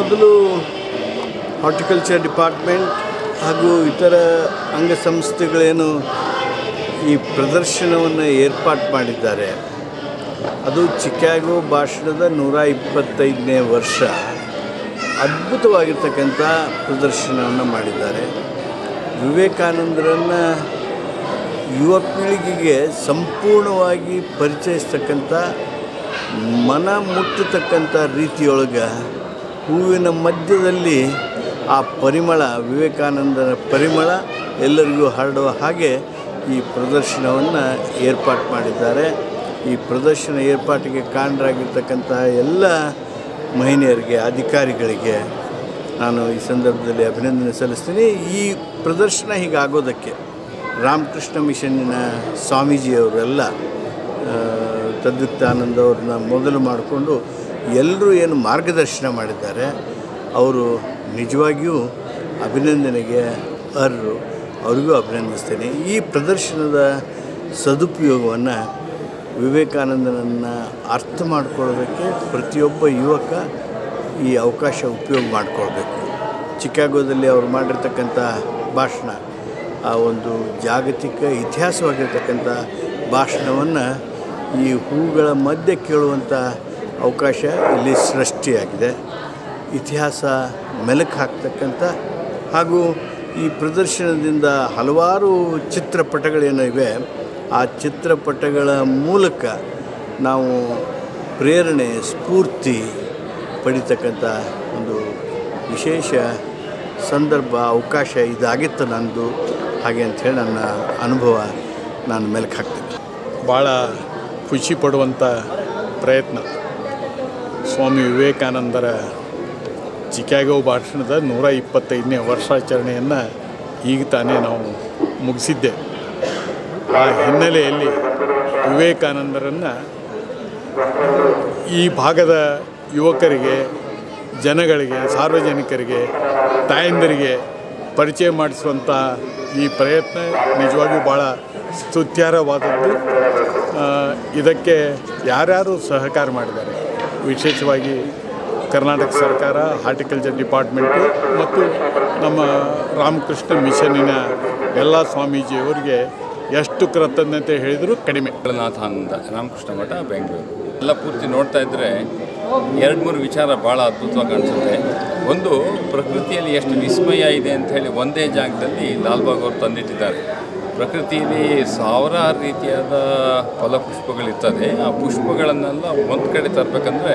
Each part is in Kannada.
ಮೊದಲು ಹಾರ್ಟಿಕಲ್ಚರ್ ಡಿಪಾರ್ಟ್ಮೆಂಟ್ ಹಾಗೂ ಇತರ ಅಂಗಸಂಸ್ಥೆಗಳೇನು ಈ ಪ್ರದರ್ಶನವನ್ನು ಏರ್ಪಾಟ್ ಮಾಡಿದ್ದಾರೆ. ಅದು ಚಿಕಾಗೋ ಭಾಷಣದ ನೂರ ಇಪ್ಪತ್ತೈದನೇ ವರ್ಷ. ಅದ್ಭುತವಾಗಿರ್ತಕ್ಕಂಥ ಪ್ರದರ್ಶನವನ್ನು ಮಾಡಿದ್ದಾರೆ. ವಿವೇಕಾನಂದರನ್ನು ಯುವ ಪೀಳಿಗೆಗೆ ಸಂಪೂರ್ಣವಾಗಿ ಪರಿಚಯಿಸ್ತಕ್ಕಂಥ, ಮನ ಮುಟ್ಟತಕ್ಕಂಥ ರೀತಿಯೊಳಗೆ ಹೂವಿನ ಮಧ್ಯದಲ್ಲಿ ಆ ಪರಿಮಳ, ವಿವೇಕಾನಂದನ ಪರಿಮಳ ಎಲ್ಲರಿಗೂ ಹರಡುವ ಹಾಗೆ ಈ ಪ್ರದರ್ಶನವನ್ನು ಏರ್ಪಾಟ್ ಮಾಡಿದ್ದಾರೆ. ಈ ಪ್ರದರ್ಶನ ಏರ್ಪಾಟಿಗೆ ಕಾರಣರಾಗಿರ್ತಕ್ಕಂತಹ ಎಲ್ಲ ಮಹಿಳೆಯರಿಗೆ, ಅಧಿಕಾರಿಗಳಿಗೆ ನಾನು ಈ ಸಂದರ್ಭದಲ್ಲಿ ಅಭಿನಂದನೆ ಸಲ್ಲಿಸ್ತೀನಿ. ಈ ಪ್ರದರ್ಶನ ಹೀಗಾಗೋದಕ್ಕೆ ರಾಮಕೃಷ್ಣ ಮಿಷನ್ನಿನ ಸ್ವಾಮೀಜಿಯವರೆಲ್ಲ ತದ್ವಿಕ್ತಾನಂದ ಅವ್ರನ್ನ ಮೊದಲು ಮಾಡಿಕೊಂಡು ಎಲ್ಲರೂ ಏನು ಮಾರ್ಗದರ್ಶನ ಮಾಡಿದ್ದಾರೆ, ಅವರು ನಿಜವಾಗಿಯೂ ಅಭಿನಂದನೆಗೆ ಅರ್ರು ಅವ್ರಿಗೂ ಅಭಿನಂದಿಸ್ತೇನೆ. ಈ ಪ್ರದರ್ಶನದ ಸದುಪಯೋಗವನ್ನು ವಿವೇಕಾನಂದನನ್ನು ಅರ್ಥ ಮಾಡ್ಕೊಳ್ಳೋದಕ್ಕೆ ಪ್ರತಿಯೊಬ್ಬ ಯುವಕ ಈ ಅವಕಾಶ ಉಪಯೋಗ ಮಾಡಿಕೊಳ್ಬೇಕು. ಚಿಕಾಗೋದಲ್ಲಿ ಅವರು ಮಾಡಿರ್ತಕ್ಕಂಥ ಭಾಷಣ, ಆ ಒಂದು ಜಾಗತಿಕ ಇತಿಹಾಸವಾಗಿರ್ತಕ್ಕಂಥ ಭಾಷಣವನ್ನು ಈ ಹೂಗಳ ಮಧ್ಯೆ ಕೇಳುವಂಥ ಅವಕಾಶ ಇಲ್ಲಿ ಸೃಷ್ಟಿಯಾಗಿದೆ. ಇತಿಹಾಸ ಮೆಲುಕು ಹಾಕ್ತಕ್ಕಂಥ ಹಾಗೂ ಈ ಪ್ರದರ್ಶನದಿಂದ ಹಲವಾರು ಚಿತ್ರಪಟಗಳೇನಿವೆ ಆ ಚಿತ್ರಪಟಗಳ ಮೂಲಕ ನಾವು ಪ್ರೇರಣೆ, ಸ್ಫೂರ್ತಿ ಪಡಿತಕ್ಕಂಥ ಒಂದು ವಿಶೇಷ ಸಂದರ್ಭ, ಅವಕಾಶ ಇದಾಗಿತ್ತು ನಂದು. ಹಾಗೆ ಅಂಥೇಳಿ ನನ್ನ ಅನುಭವ ನಾನು ಮೆಲುಕು ಹಾಕ್ತೀನಿ. ಭಾಳ ಖುಷಿ ಪಡುವಂಥ ಪ್ರಯತ್ನ. ಸ್ವಾಮಿ ವಿವೇಕಾನಂದರ ಚಿಕಾಗೋ ಭಾಷಣದ ನೂರ ಇಪ್ಪತ್ತೈದನೇ ವರ್ಷಾಚರಣೆಯನ್ನು ಈಗ ತಾನೇ ನಾವು ಮುಗಿಸಿದ್ದೆ. ಆ ಹಿನ್ನೆಲೆಯಲ್ಲಿ ವಿವೇಕಾನಂದರನ್ನು ಈ ಭಾಗದ ಯುವಕರಿಗೆ ಜನಗಳಿಗೆ ಸಾರ್ವಜನಿಕರಿಗೆ ತಾಯಂದರಿಗೆ ಪರಿಚಯ ಮಾಡಿಸುವಂಥ ಈ ಪ್ರಯತ್ನ ನಿಜವಾಗಿಯೂ ಭಾಳ ಸ್ತುತ್ಯಾರವಾದದ್ದು. ಆ, ಇದಕ್ಕೆ ಯಾರ್ಯಾರು ಸಹಕಾರ ಮಾಡಿದ್ದಾರೆ? ವಿಶೇಷವಾಗಿ ಕರ್ನಾಟಕ ಸರ್ಕಾರ ಹಾರ್ಟಿಕಲ್ಚರ್ ಡಿಪಾರ್ಟ್ಮೆಂಟು ಮತ್ತು ನಮ್ಮ ರಾಮಕೃಷ್ಣ ಮಿಷನಿನ ಎಲ್ಲ ಸ್ವಾಮೀಜಿಯವರಿಗೆ ಎಷ್ಟು ಕೃತಜ್ಞತೆ ಹೇಳಿದರೂ ಕಡಿಮೆ. ಕಳನಾಥಾನಂದ ರಾಮಕೃಷ್ಣ ಮಠ, ಬೆಂಗಳೂರು. ಎಲ್ಲ ಪೂರ್ತಿ ನೋಡ್ತಾ ಇದ್ದರೆ ಎರಡು ಮೂರು ವಿಚಾರ ಭಾಳ ಅದ್ಭುತವಾಗಿ ಕಾಣಿಸುತ್ತೆ. ಒಂದು, ಪ್ರಕೃತಿಯಲ್ಲಿ ಎಷ್ಟು ವಿಸ್ಮಯ ಇದೆ ಅಂತ ಹೇಳಿ ಒಂದೇ ಜಾಗದಲ್ಲಿ ಲಾಲ್ಬಾಗ್ ಅವರು ತಂದಿಟ್ಟಿದ್ದಾರೆ. ಪ್ರಕೃತಿಯಲ್ಲಿ ಸಾವಿರಾರು ರೀತಿಯಾದ ಫಲಪುಷ್ಪಗಳಿರ್ತದೆ. ಆ ಪುಷ್ಪಗಳನ್ನೆಲ್ಲ ಒಂದು ಕಡೆ ತರಬೇಕಂದ್ರೆ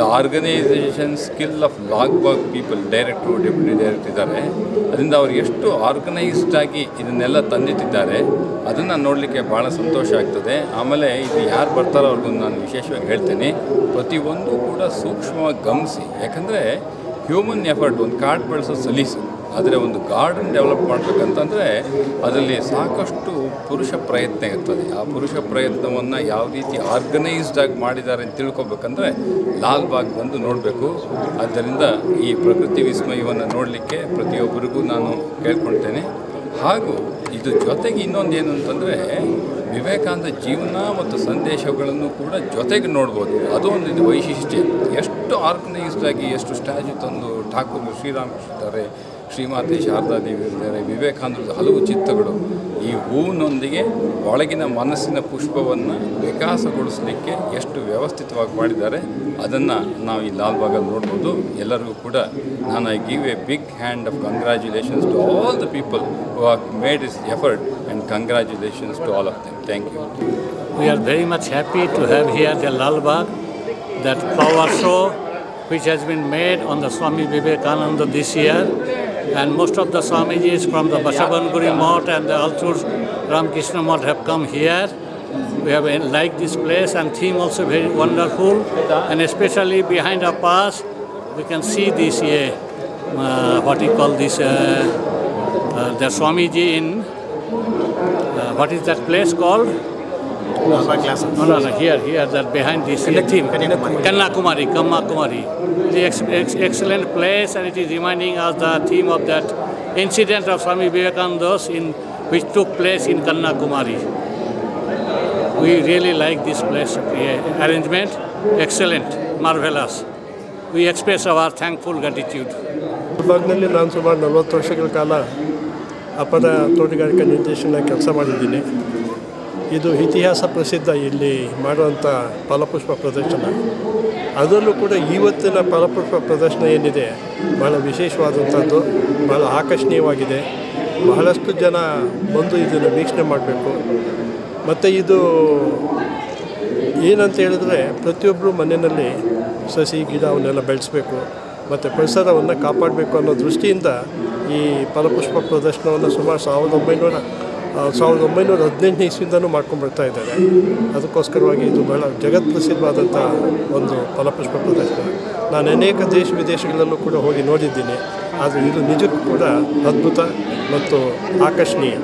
the organisation skill of Lal Bagh people director deputy director ಇದ್ದಾರೆ. ಅದರಿಂದ ಅವರು ಎಷ್ಟು ಆರ್ಗನೈಸ್ಡ್ ಆಗಿ ಇದನ್ನೆಲ್ಲ ತಂದಿಟ್ಟಿದ್ದಾರೆ, ಅದನ್ನು ನೋಡಲಿಕ್ಕೆ ಭಾಳ ಸಂತೋಷ ಆಗ್ತದೆ. ಆಮೇಲೆ ಇದು ಯಾರು ಬರ್ತಾರೋ ಅವ್ರಿಗೂ ನಾನು ವಿಶೇಷವಾಗಿ ಹೇಳ್ತೇನೆ, ಪ್ರತಿಯೊಂದು ಕೂಡ ಸೂಕ್ಷ್ಮವಾಗಿ ಗಮನಿಸಿ. ಯಾಕಂದರೆ ಹ್ಯೂಮನ್ ಎಫರ್ಟ್ ಒಂದು ಕಾರ್ಡ್ ಬಳಸೋ ಸಲೀಸು. ಆದರೆ ಒಂದು ಗಾರ್ಡನ್ ಡೆವಲಪ್ ಮಾಡಬೇಕಂತಂದರೆ ಅದರಲ್ಲಿ ಸಾಕಷ್ಟು ಪುರುಷ ಪ್ರಯತ್ನ ಇರ್ತದೆ. ಆ ಪುರುಷ ಪ್ರಯತ್ನವನ್ನು ಯಾವ ರೀತಿ ಆರ್ಗನೈಸ್ಡ್ ಆಗಿ ಮಾಡಿದ್ದಾರೆ ಅಂತ ತಿಳ್ಕೊಬೇಕಂದ್ರೆ ಲಾಲ್ ಬಾಗ್ ಬಂದು ನೋಡಬೇಕು. ಆದ್ದರಿಂದ ಈ ಪ್ರಕೃತಿ ವಿಸ್ಮಯವನ್ನು ನೋಡಲಿಕ್ಕೆ ಪ್ರತಿಯೊಬ್ಬರಿಗೂ ನಾನು ಕೇಳ್ಕೊಳ್ತೇನೆ. ಹಾಗೂ ಇದು ಜೊತೆಗೆ ಇನ್ನೊಂದು ಏನು ಅಂತಂದರೆ ವಿವೇಕಾನಂದ ಜೀವನ ಮತ್ತು ಸಂದೇಶಗಳನ್ನು ಕೂಡ ಜೊತೆಗೆ ನೋಡ್ಬೋದು. ಅದು ಒಂದು ಇದು ವೈಶಿಷ್ಟ್ಯ. ಎಷ್ಟು ಆರ್ಗನೈಸ್ಡ್ ಆಗಿ ಎಷ್ಟು ಸ್ಟ್ಯಾಚ್ಯೂ ತಂದು ಠಾಕೂರ್ ಶ್ರೀರಾಮಕೃಷ್ಣ ಶ್ರೀಮಾತೆ ಶಾರದಾದೇವಿ ವಿವೇಕಾನಂದರದ ಹಲವು ಚಿತ್ರಗಳು. ಈ ಹೂವಿನೊಂದಿಗೆ ಒಳಗಿನ ಮನಸ್ಸಿನ ಪುಷ್ಪವನ್ನು ವಿಕಾಸಗೊಳಿಸಲಿಕ್ಕೆ ಎಷ್ಟು ವ್ಯವಸ್ಥಿತವಾಗಿ ಮಾಡಿದ್ದಾರೆ, ಅದನ್ನು ನಾವು ಈ ಲಾಲ್ಬಾಗಲ್ಲಿ ನೋಡ್ಬೋದು. ಎಲ್ಲರಿಗೂ ಕೂಡ ನಾನು I give a big hand of congratulations to all the people who have made is effort and congratulations to all of them. Thank you. We very much happy to have here the Lal Bagh that flower show which has been made on the Swami Vivekananda this year. And most of the Swamijis from the Basavanguri Math and the Altur Ramakrishna Math have come here. We have uh, liked this place and theme also very wonderful. And especially behind our pass, we can see this, uh, what you call this, uh, uh, the Swamiji in, uh, what is that place called? No, no, no, here, here, that behind this here, theme. Kanyakumari, Kanyakumari. It's an ex- ex- excellent place and it is reminding us the theme of that incident of Swami Vivekananda's in, which took place in Kanyakumari. We really like this place, uh, arrangement, excellent, marvelous. we express our thankful gratitude. ಭಾಗದಲ್ಲಿ ನಾನು ಸುಮಾರು ನಲವತ್ತು ವರ್ಷಗಳ ಕಾಲ ಅಪರ ತೋಟಗಾರಿಕಾ ನಿರ್ದೇಶನ ಕೆಲಸ ಮಾಡಿದ್ದೀನಿ ಇದು ಇತಿಹಾಸ ಪ್ರಸಿದ್ಧ ಇಲ್ಲಿ ಮಾಡುವಂಥ ಫಲಪುಷ್ಪ ಪ್ರದರ್ಶನ. ಅದರಲ್ಲೂ ಕೂಡ ಇವತ್ತಿನ ಫಲಪುಷ್ಪ ಪ್ರದರ್ಶನ ಏನಿದೆ ಭಾಳ ವಿಶೇಷವಾದಂಥದ್ದು ಭಾಳ ಆಕರ್ಷಣೀಯವಾಗಿದೆ. ಬಹಳಷ್ಟು ಜನ ಬಂದು ಇದನ್ನು ವೀಕ್ಷಣೆ ಮಾಡಬೇಕು. ಮತ್ತು ಇದು ಏನಂತ ಹೇಳಿದ್ರೆ ಪ್ರತಿಯೊಬ್ಬರು ಮನೆಯಲ್ಲಿ ಸಸಿ, ಗಿಡ ಅವನ್ನೆಲ್ಲ ಬೆಳೆಸಬೇಕು, ಮತ್ತು ಪರಿಸರವನ್ನು ಕಾಪಾಡಬೇಕು ಅನ್ನೋ ದೃಷ್ಟಿಯಿಂದ ಈ ಫಲಪುಷ್ಪ ಪ್ರದರ್ಶನವನ್ನು ಸುಮಾರು ಸಾವಿರದ ಒಂಬೈನೂರ ಸಾವಿರದ ಒಂಬೈನೂರ ಹದಿನೆಂಟನೇ ಇಸ್ವಿಂದನೂ ಮಾಡ್ಕೊಂಡು ಇದ್ದಾರೆ. ಅದಕ್ಕೋಸ್ಕರವಾಗಿ ಇದು ಬಹಳ ಜಗತ್ ಪ್ರಸಿದ್ಧವಾದಂಥ ಒಂದು ಫಲಪುಷ್ಪ ಪ್ರದರ್ಶನ. ನಾನು ಅನೇಕ ದೇಶ ವಿದೇಶಗಳಲ್ಲೂ ಕೂಡ ಹೋಗಿ ನೋಡಿದ್ದೀನಿ. ಆದರೆ ಇದು ನಿಜಕ್ಕೂ ಕೂಡ ಅದ್ಭುತ ಮತ್ತು ಆಕರ್ಷಣೀಯ.